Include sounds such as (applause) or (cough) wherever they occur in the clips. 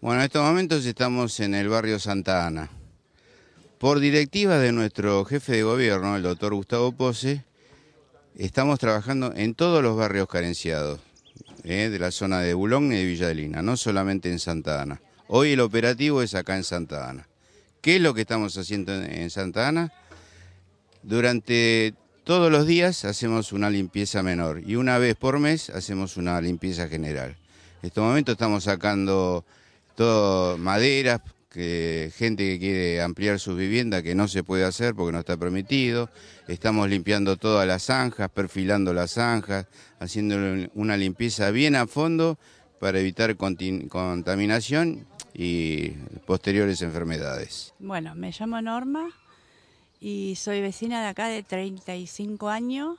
Bueno, en estos momentos estamos en el barrio Santa Ana. Por directiva de nuestro jefe de gobierno, el doctor Gustavo Pose, estamos trabajando en todos los barrios carenciados eh, de la zona de Bulón y de Villadelina, no solamente en Santa Ana. Hoy el operativo es acá en Santa Ana. ¿Qué es lo que estamos haciendo en Santa Ana? Durante todos los días hacemos una limpieza menor y una vez por mes hacemos una limpieza general. En este momento estamos sacando todo maderas, que gente que quiere ampliar su vivienda que no se puede hacer porque no está permitido. Estamos limpiando todas las zanjas, perfilando las zanjas, haciendo una limpieza bien a fondo para evitar contaminación y posteriores enfermedades. Bueno, me llamo Norma y soy vecina de acá de 35 años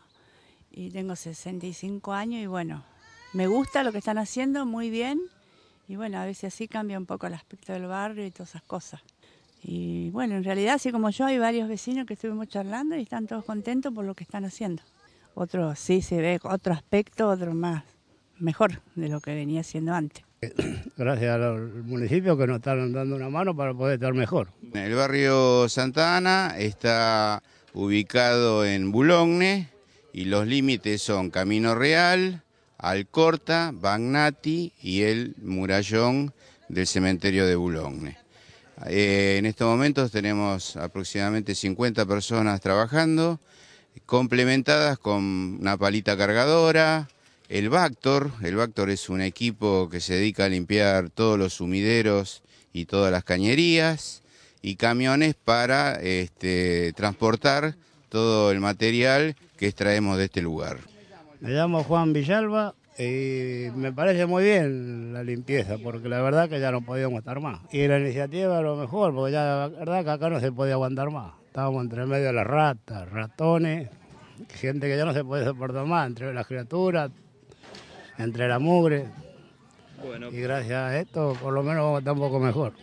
y tengo 65 años y bueno, me gusta lo que están haciendo muy bien y bueno, a veces así cambia un poco el aspecto del barrio y todas esas cosas. Y bueno, en realidad, así como yo, hay varios vecinos que estuvimos charlando y están todos contentos por lo que están haciendo. Otro sí se ve otro aspecto, otro más mejor de lo que venía siendo antes. (clears throat) Gracias al municipio que nos están dando una mano para poder estar mejor. El barrio Santa Ana está ubicado en Bulogne y los límites son Camino Real, Alcorta, Bagnati y el murallón del cementerio de Boulogne. Eh, en estos momentos tenemos aproximadamente 50 personas trabajando, complementadas con una palita cargadora, el Bactor. El Bactor es un equipo que se dedica a limpiar todos los sumideros y todas las cañerías y camiones para este, transportar todo el material que extraemos de este lugar. Me llamo Juan Villalba y me parece muy bien la limpieza, porque la verdad que ya no podíamos estar más. Y la iniciativa a lo mejor, porque ya la verdad que acá no se podía aguantar más. Estábamos entre medio de las ratas, ratones, gente que ya no se puede soportar más, entre las criaturas, entre la mugre. y gracias a esto, por lo menos vamos a estar un poco mejor.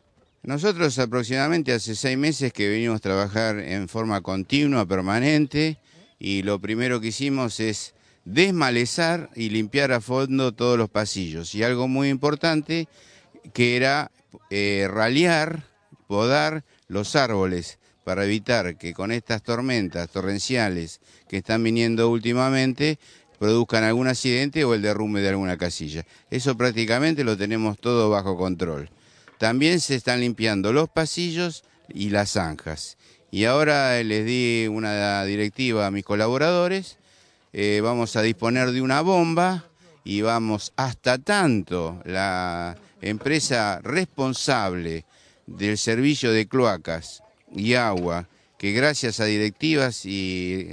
Nosotros aproximadamente hace seis meses que venimos a trabajar en forma continua, permanente, y lo primero que hicimos es desmalezar y limpiar a fondo todos los pasillos. Y algo muy importante que era eh, ralear, podar los árboles para evitar que con estas tormentas torrenciales que están viniendo últimamente produzcan algún accidente o el derrumbe de alguna casilla. Eso prácticamente lo tenemos todo bajo control. También se están limpiando los pasillos y las zanjas. Y ahora les di una directiva a mis colaboradores eh, vamos a disponer de una bomba y vamos hasta tanto la empresa responsable del servicio de cloacas y agua, que gracias a directivas y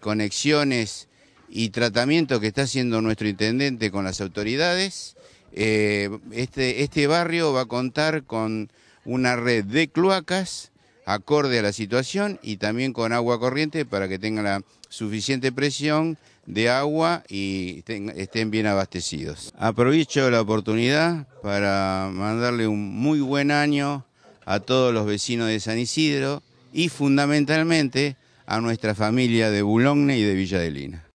conexiones y tratamiento que está haciendo nuestro intendente con las autoridades, eh, este, este barrio va a contar con una red de cloacas acorde a la situación y también con agua corriente para que tenga la suficiente presión de agua y estén bien abastecidos. Aprovecho la oportunidad para mandarle un muy buen año a todos los vecinos de San Isidro y fundamentalmente a nuestra familia de Boulogne y de Villadelina.